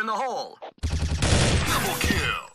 In the hole! Double. Kill.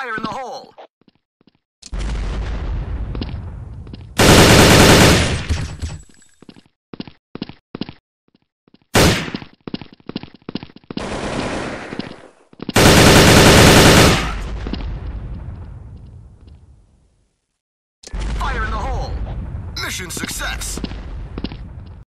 Fire in the hole!